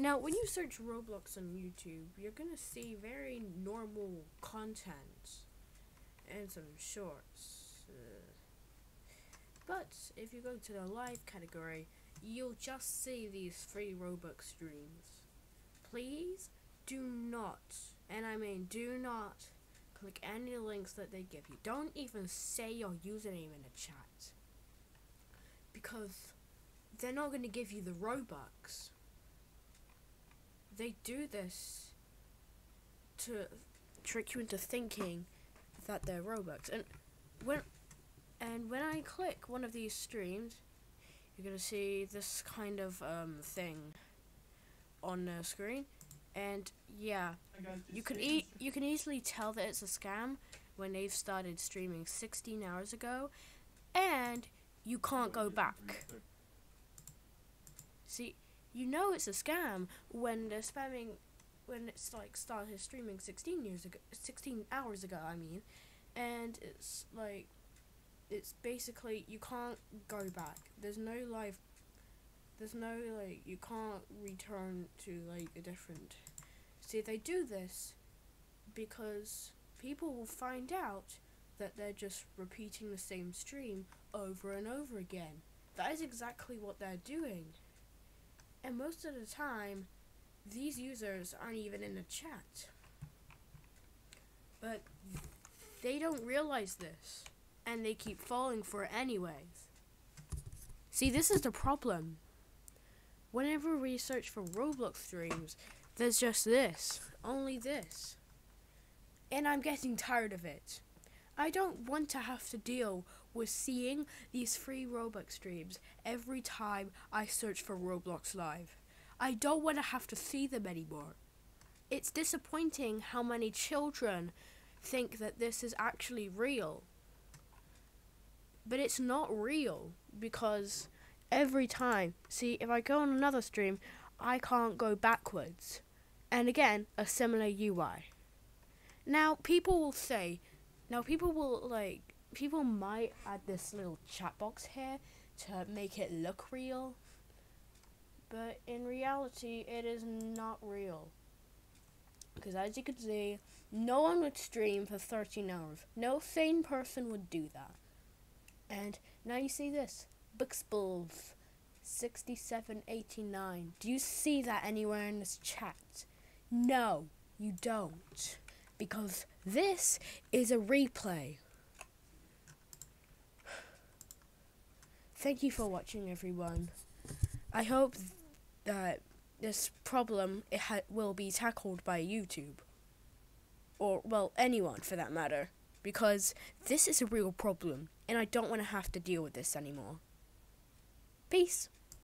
Now, when you search Roblox on YouTube, you're gonna see very normal content and some shorts. Uh, but if you go to the live category, you'll just see these free Roblox streams. Please do not, and I mean do not, click any links that they give you. Don't even say your username in the chat. Because they're not going to give you the Robux. They do this to trick you into thinking that they're Robux. And when and when I click one of these streams, you're gonna see this kind of um, thing on the screen, and yeah, you can e you can easily tell that it's a scam when they've started streaming 16 hours ago, and you can't go back. See, you know it's a scam when they're spamming, when it's like started streaming 16 years ago, 16 hours ago. I mean, and it's like, it's basically you can't go back. There's no live. There's no like you can't return to like a different. See, they do this because people will find out that they're just repeating the same stream over and over again. That is exactly what they're doing. And most of the time, these users aren't even in the chat. But they don't realize this, and they keep falling for it anyways. See, this is the problem. Whenever we search for Roblox streams, there's just this, only this. And I'm getting tired of it. I don't want to have to deal with seeing these free Roblox streams every time I search for Roblox Live. I don't want to have to see them anymore. It's disappointing how many children think that this is actually real. But it's not real because every time, see, if I go on another stream, I can't go backwards. And again, a similar UI. Now, people will say, now people will like, people might add this little chat box here to make it look real. But in reality, it is not real. Because as you can see, no one would stream for 13 hours. No sane person would do that. And now you see this. Bixbulls 6789. Do you see that anywhere in this chat? No, you don't. Because this is a replay. Thank you for watching, everyone. I hope that this problem it will be tackled by YouTube. Or, well, anyone for that matter. Because this is a real problem, and I don't want to have to deal with this anymore. Peace.